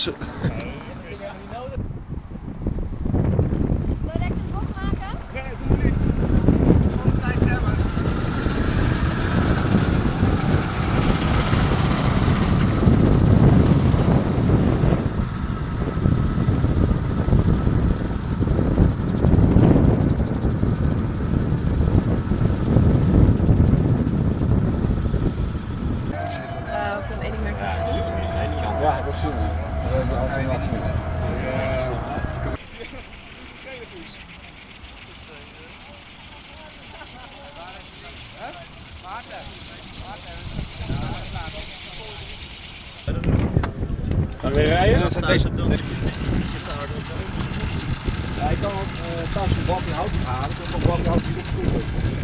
Zo- Zou je dat kunnen vastmaken? Nee, doe maar niet. Uh, Eddie Murphy gezien? Ja, heb ik gezien. Dat heb ik altijd laten zien. Gaan we rijden? Ja, deze- Hij kan ook uh, thuis een bakje hout halen, dan kan een bakje hout niet op de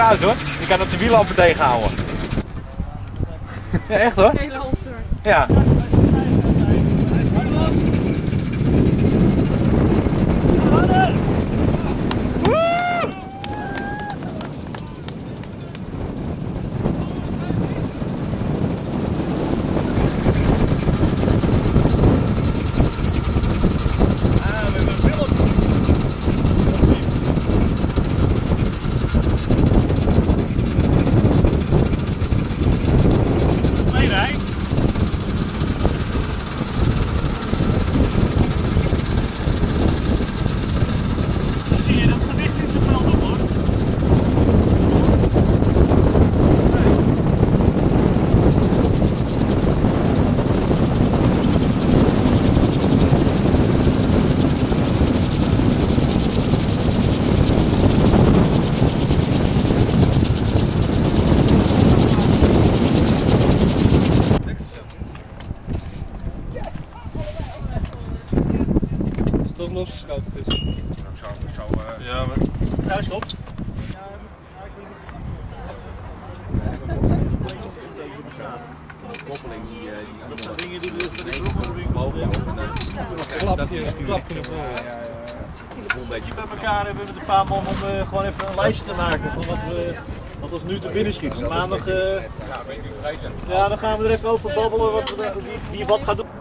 vooruit hoor. Je kan op de wielampen tegenhouden. Ja, echt hoor. Hele. Ja. Is toch losgeschoten vis? Zo, zo, uh, Ja, maar. Thuis op. koppeling die, uh, die Dat zijn dingen die dus met Klapje, klapje wel. een beetje bij elkaar hebben we met een paar man om eh, gewoon even een lijstje te maken van wat, we, wat ons nu te binnen schiet. Maandag, eh, ja, dan gaan we er even over babbelen wat we, wie, wie wat gaat doen.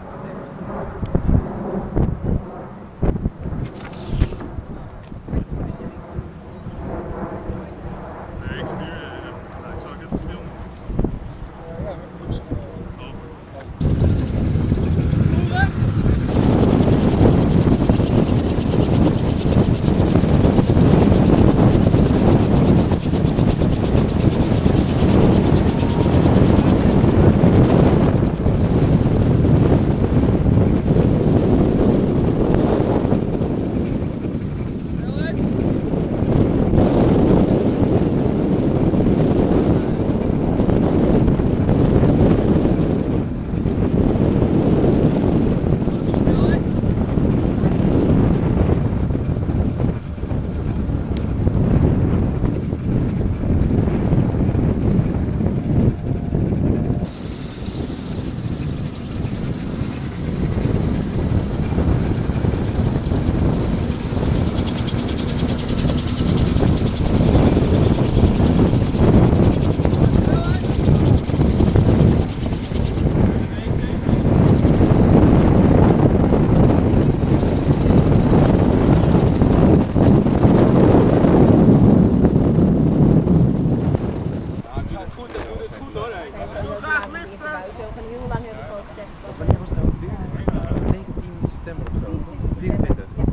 filósofo. 精彩的